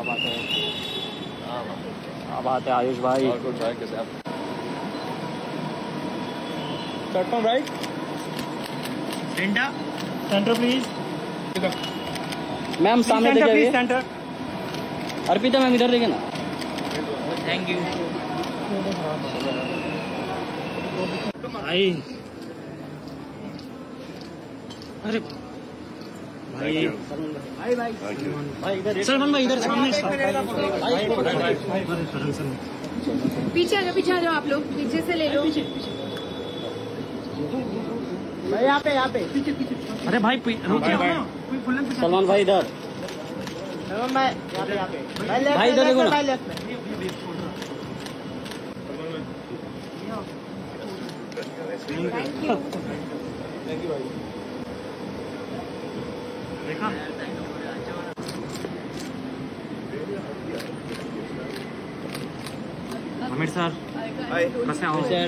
क्या बात है? क्या बात है? आयुष भाई? और कुछ है कैसे आप? Platform right centre. Centre please ma'am सामने सेंटर देखिए। Please centre. अर्पिता मैम इधर देखिए ना। थैंक यू भाई। अरे भाई भाई भाई भाई इधर सलमान भाई इधर सामने पीछे आ जाओ पीछे आ जाओ आप लोग। पीछे से ले लो। यहाँ पे यहाँ पे। अरे भाई पी- रुकिए ना। सलमान भाई इधर। भाई इधर देखो। ना थैंक यू आमिर सर कैसे हो। सर।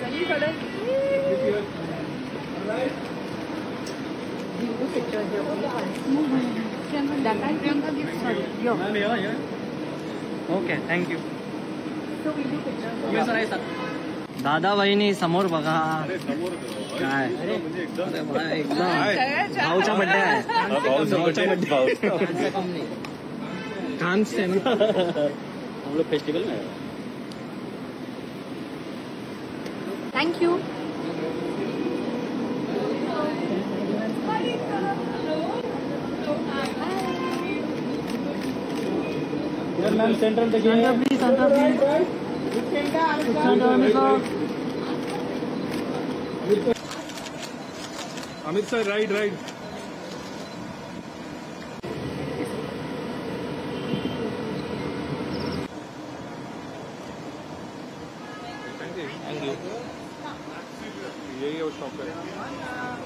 सनी थोड़ा प्रियंका ओके थँक्यू दादा वहिनी समोर बघा. काय? अरे भाई, एकदम. भाऊचा बड्डे आहे. है ना हम लोग फेस्टिवल में थैंक यू मैम सेंटर देखिए centre please centre please Amit sir right right. यही है शॉप है।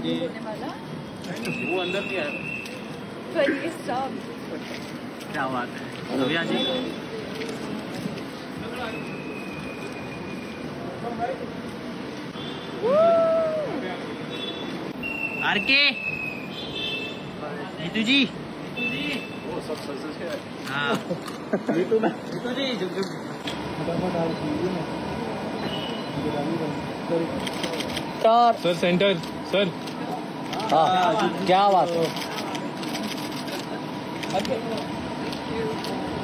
वाला वो अंदर नहीं है करिए स्टॉप क्या बात है। भैया जी। आर के नीतू जी। वो सब सच है। हाँ नीतू नीतू जी जुग जुग सर सर सेंटर सर। हाँ क्या बात है।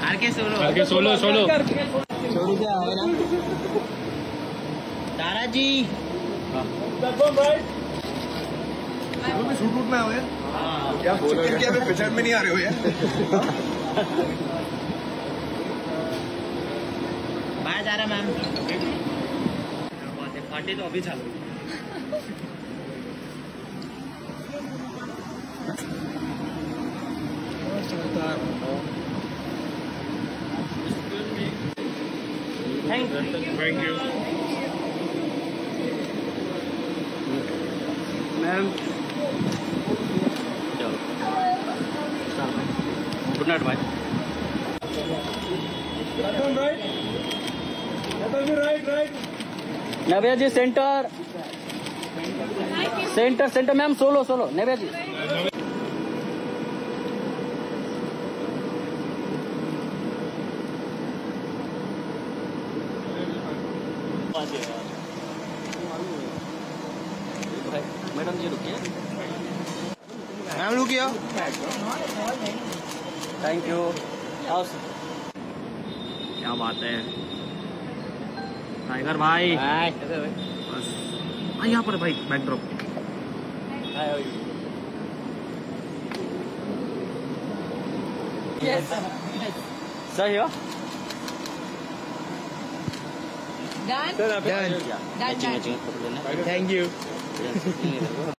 आर सोलो। आगे solo solo. Tara ji shoot में आए हाँ। क्या क्या पहचान में नहीं आ रहे हो यार बाहेर जा रहा मैम पार्टी तो अभी चालू thank you thank you ma'am. Good night भाई। Right right Navya ji centre. Centre centre ma'am solo solo. Navya ji madam ji रुकिए लू किया थैंक यू क्या बात है? टाइगर भाई। बस। हाँ यहाँ पर भाई backdrop sir yo Done? Sir आप Done, done. Thank you